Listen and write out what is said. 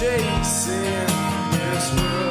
chasing this world.